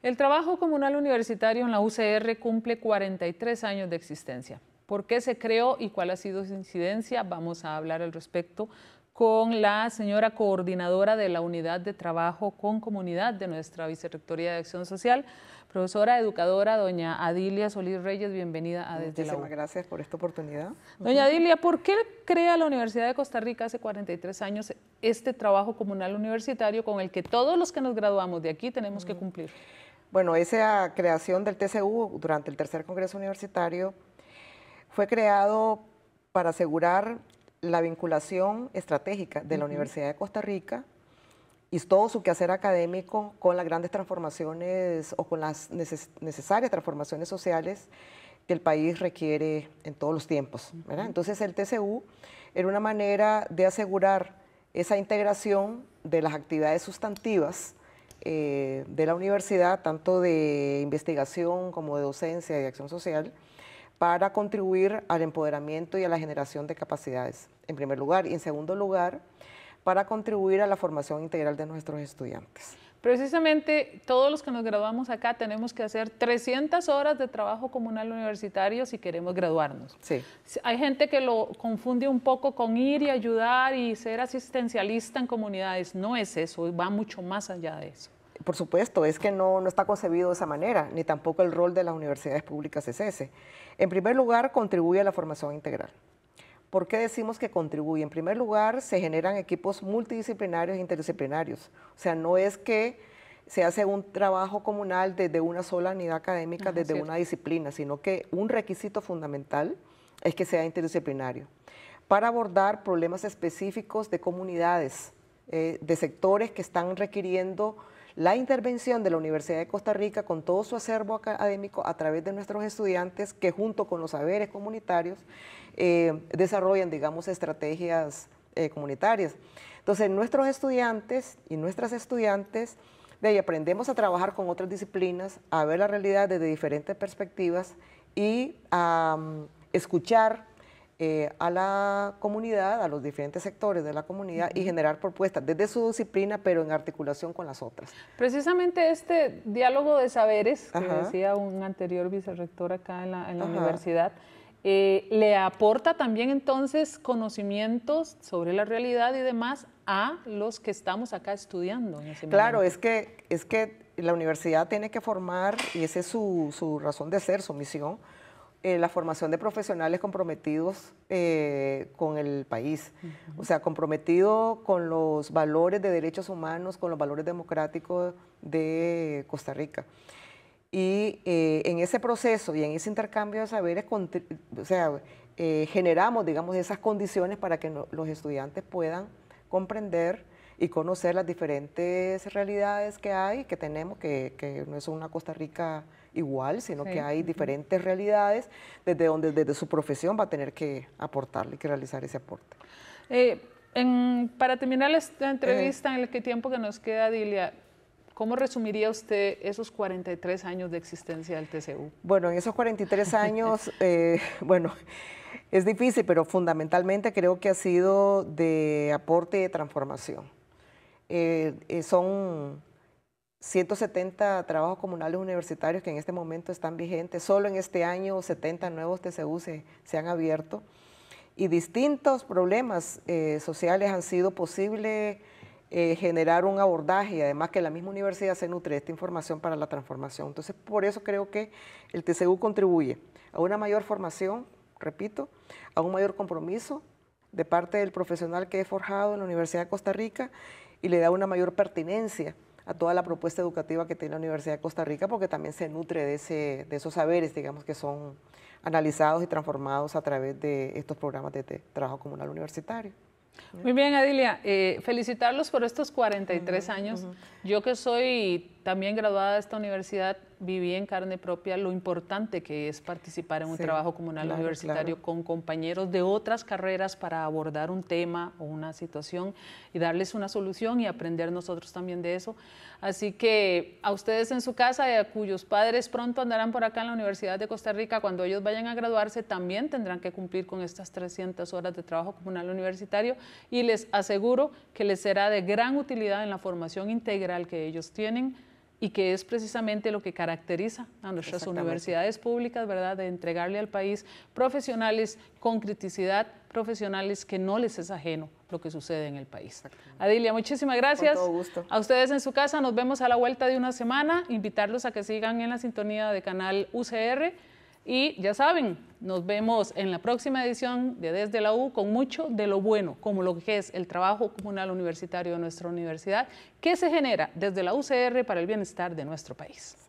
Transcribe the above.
El trabajo comunal universitario en la UCR cumple 43 años de existencia. ¿Por qué se creó y cuál ha sido su incidencia? Vamos a hablar al respecto con la señora coordinadora de la Unidad de Trabajo con Comunidad de nuestra Vicerrectoría de Acción Social, profesora educadora, doña Adilia Solís Reyes. Bienvenida a Desde Muchísimas gracias por esta oportunidad. Doña Adilia, ¿por qué crea la Universidad de Costa Rica hace 43 años este trabajo comunal universitario con el que todos los que nos graduamos de aquí tenemos que cumplir? Bueno, esa creación del TCU durante el tercer Congreso Universitario fue creado para asegurar la vinculación estratégica de la Universidad de Costa Rica y todo su quehacer académico con las grandes transformaciones o con las necesarias transformaciones sociales que el país requiere en todos los tiempos. Entonces el TCU era una manera de asegurar esa integración de las actividades sustantivas eh, de la universidad, tanto de investigación como de docencia y acción social, para contribuir al empoderamiento y a la generación de capacidades, en primer lugar. Y en segundo lugar, para contribuir a la formación integral de nuestros estudiantes. Precisamente todos los que nos graduamos acá tenemos que hacer 300 horas de trabajo comunal universitario si queremos graduarnos. Sí. Hay gente que lo confunde un poco con ir y ayudar y ser asistencialista en comunidades. No es eso, va mucho más allá de eso. Por supuesto, es que no, no está concebido de esa manera, ni tampoco el rol de las universidades públicas es ese. En primer lugar, contribuye a la formación integral. ¿Por qué decimos que contribuye? En primer lugar, se generan equipos multidisciplinarios e interdisciplinarios. O sea, no es que se hace un trabajo comunal desde una sola unidad académica, desde una disciplina, sino que un requisito fundamental es que sea interdisciplinario para abordar problemas específicos de comunidades, eh, de sectores que están requiriendo la intervención de la Universidad de Costa Rica con todo su acervo académico a través de nuestros estudiantes que junto con los saberes comunitarios eh, desarrollan, digamos, estrategias eh, comunitarias. Entonces, nuestros estudiantes y nuestras estudiantes aprendemos a trabajar con otras disciplinas, a ver la realidad desde diferentes perspectivas y a mm, escuchar eh, a la comunidad, a los diferentes sectores de la comunidad y generar propuestas desde su disciplina, pero en articulación con las otras. Precisamente este diálogo de saberes, que decía un anterior vicerrector acá en la, universidad, eh, le aporta también entonces conocimientos sobre la realidad y demás a los que estamos acá estudiando. claro, es que, es que la universidad tiene que formar, y esa es su, su razón de ser, su misión, eh, la formación de profesionales comprometidos eh, con el país, o sea, comprometido con los valores de derechos humanos, con los valores democráticos de Costa Rica. Y eh, en ese proceso y en ese intercambio de saberes, o sea, generamos, digamos, esas condiciones para que los estudiantes puedan comprender y conocer las diferentes realidades que hay, que tenemos, que, que no es una Costa Rica igual, sino que hay diferentes realidades desde donde desde su profesión va a tener que aportarle, que realizar ese aporte. Eh, para terminar esta entrevista, en el que tiempo que nos queda, Dilia, ¿cómo resumiría usted esos 43 años de existencia del TCU? Bueno, en esos 43 años, eh, bueno, es difícil, pero fundamentalmente creo que ha sido de aporte y de transformación. Eh, son 170 trabajos comunales universitarios que en este momento están vigentes. Solo en este año 70 nuevos TCU se, han abierto y distintos problemas eh, sociales han sido posible eh, generar un abordaje además que la misma universidad se nutre de esta información para la transformación. Entonces, por eso creo que el TCU contribuye a una mayor formación, repito, a un mayor compromiso de parte del profesional que he forjado en la Universidad de Costa Rica y le da una mayor pertinencia a toda la propuesta educativa que tiene la Universidad de Costa Rica, porque también se nutre de, ese, de esos saberes, digamos, que son analizados y transformados a través de estos programas de, trabajo comunal universitario. Muy bien, Adilia. Eh, felicitarlos por estos 43 años. Yo que soy también graduada de esta universidad, viví en carne propia lo importante que es participar en un trabajo comunal universitario con compañeros de otras carreras para abordar un tema o una situación y darles una solución y aprender nosotros también de eso. Así que a ustedes en su casa y a cuyos padres pronto andarán por acá en la Universidad de Costa Rica, cuando ellos vayan a graduarse, también tendrán que cumplir con estas 300 horas de trabajo comunal universitario y les aseguro que les será de gran utilidad en la formación integral que ellos tienen y que es precisamente lo que caracteriza a nuestras universidades públicas, ¿verdad? De entregarle al país profesionales con criticidad, profesionales que no les es ajeno lo que sucede en el país. Adilia, muchísimas gracias. gusto. A ustedes en su casa, nos vemos a la vuelta de una semana. Invitarlos a que sigan en la sintonía de canal UCR. Y ya saben, nos vemos en la próxima edición de Desde la U con mucho de lo bueno, como lo que es el trabajo comunal universitario de nuestra universidad, que se genera desde la UCR para el bienestar de nuestro país.